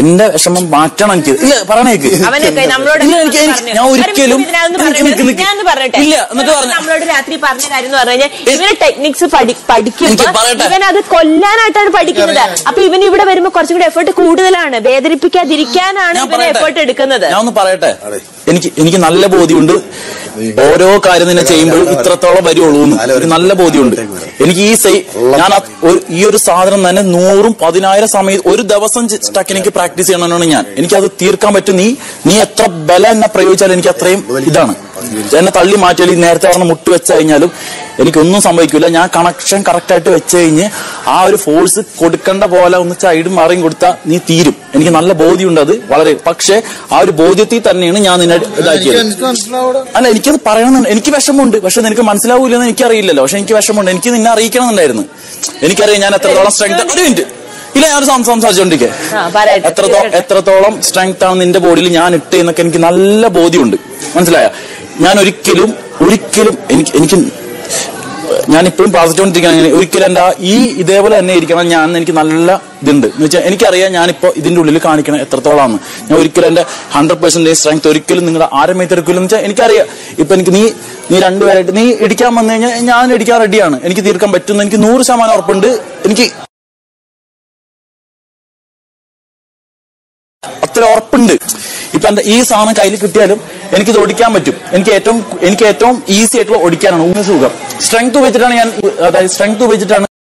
എന്റെ വിഷമം മാറ്റണം എനിക്ക്. ഇല്ല പറയണേക്ക് ഇല്ല, എനിക്ക് എനിക്ക് ഞാൻ ഒരിക്കലും നിക്ക് ഇല്ല എന്നിട്ട് പറഞ്ഞു? നമ്മളോട് രാത്രി പറഞ്ഞ കാര്യം എന്ന് പറഞ്ഞു കഴിഞ്ഞാൽ ഇവന് ടെക്നിക്സ് പഠിക്കുമ്പോ എനിക്ക് പറയട്ടെ. ഇവൻ അത് കൊല്ലാനായിട്ടാണ് പഠിക്കുന്നത്. അപ്പൊ ഇവൻ ഇവിടെ വരുമ്പോ കുറച്ചും കൂടി എഫേർട്ട് കൂടുതലാണ്. വേദനിപ്പിക്കാതിരിക്കാനാണ് ഞാൻ പറയട്ടെ. എഫേർട്ട് എടുക്കുന്നത്. ഞാൻ ഒന്ന് പറയട്ടെ? എനിക്ക് എനിക്ക് നല്ല ബോധ്യമുണ്ട്. ഓരോ കാര്യം തന്നെ ചെയ്യുമ്പോൾ ഇത്രത്തോളം വരുള്ളൂ എന്ന്. നല്ല ബോധ്യമുണ്ട്. എനിക്ക് ഈ സൈ ഞാൻ ഈ ഒരു സാധനം തന്നെ നൂറും പതിനായിരം സമയം ഒരു ദിവസം സ്റ്റക്ക് എനിക്ക് പ്രാക്ടീസ് ചെയ്യണമെന്നാണ് ഞാൻ. എനിക്ക് അത് തീർക്കാൻ പറ്റും. നീ നീ എത്ര ബലം എന്നെ പ്രയോഗിച്ചാലും എനിക്ക് അത്രയും ഇതാണ്. എന്നെ തള്ളി മാറ്റിയാലും ഈ നേരത്തെ പറഞ്ഞ മുട്ട് വെച്ച് കഴിഞ്ഞാലും എനിക്കൊന്നും സംഭവിക്കില്ല ഞാൻ കണക്ഷൻ കറക്റ്റായിട്ട് വെച്ച് കഴിഞ്ഞ് ആ ഒരു ഫോഴ്സ് കൊടുക്കേണ്ട പോലെ ഒന്ന് സൈഡ് മറിയും കൊടുത്താൽ നീ തീരും. എനിക്ക് നല്ല ബോധ്യമുണ്ട് അത് വളരെ. പക്ഷെ ആ ഒരു ബോധ്യത്തിൽ തന്നെയാണ് ഞാൻ നിന്നെ ഇതാക്കിയത്. അല്ല എനിക്കത് പറയണം എനിക്ക് വിഷമമുണ്ട്. പക്ഷെ നിനക്ക് മനസ്സിലാവൂലെന്ന് എനിക്കറിയില്ലല്ലോ. പക്ഷെ എനിക്ക് വിഷമമുണ്ട്. എനിക്ക് നിന്നെ അറിയിക്കണമെന്നുണ്ടായിരുന്നു. എനിക്കറിയാം ഞാൻ എത്രത്തോളം സ്ട്രെങ്ത് ഒരു മിനിറ്റ് ഇല്ല ഞാൻ സംസാരിച്ചോണ്ടിരിക്കേ. എത്രത്തോളം എത്രത്തോളം സ്ട്രെങ്ത് ആണ് നിന്റെ ബോഡിയിൽ ഞാൻ ഇട്ട് എന്നൊക്കെ എനിക്ക് നല്ല ബോധ്യമുണ്ട്. മനസ്സിലായ? ഞാൻ ഒരിക്കലും ഒരിക്കലും എനിക്ക് എനിക്ക് ഞാൻ ഇപ്പോഴും പ്രാർത്ഥിച്ചുകൊണ്ടിരിക്കുകയാണ് ഒരിക്കലും എന്താ ഈ ഇതേപോലെ തന്നെ ഇരിക്കണം. ഞാൻ എനിക്ക് നല്ല ഇതുണ്ട്. എന്ന് വെച്ചാൽ എനിക്കറിയാം ഞാനിപ്പോ ഇതിന്റെ ഉള്ളിൽ കാണിക്കണം എത്രത്തോളാണ്. ഞാൻ ഒരിക്കലും എന്റെ ഹൺഡ്രഡ് പെർസെന്റേജ് സ്ട്രെങ്ത് ഒരിക്കലും നിങ്ങൾ ആരും തീർക്കില്ല എന്ന് വെച്ചാൽ എനിക്കറിയാം. ഇപ്പൊ എനിക്ക് നീ നീ രണ്ടുപേരായിട്ട് നീ ഇടിക്കാൻ വന്നു കഴിഞ്ഞാൽ ഞാൻ ഇടിക്കാൻ റെഡിയാണ് എനിക്ക് തീർക്കാൻ പറ്റുന്ന എനിക്ക് നൂറ് ശതമാനം ഉറപ്പുണ്ട്. എനിക്ക് അത്ര ഉറപ്പുണ്ട്. ഇപ്പൊ എന്റെ ഈ സാധനം കയ്യിൽ കിട്ടിയാലും എനിക്കിത് ഓടിക്കാൻ പറ്റും. എനിക്ക് ഏറ്റവും എനിക്ക് ഏറ്റവും ഈസി ആയിട്ടുള്ള ഓടിക്കാനാണ് ഊന്ന് സുഖം. സ്ട്രെങ്ത് ഉപയോഗിച്ചിട്ടാണ് ഞാൻ അതായത് സ്ട്രെങ്ത് ഉപയോഗിച്ചിട്ടാണ്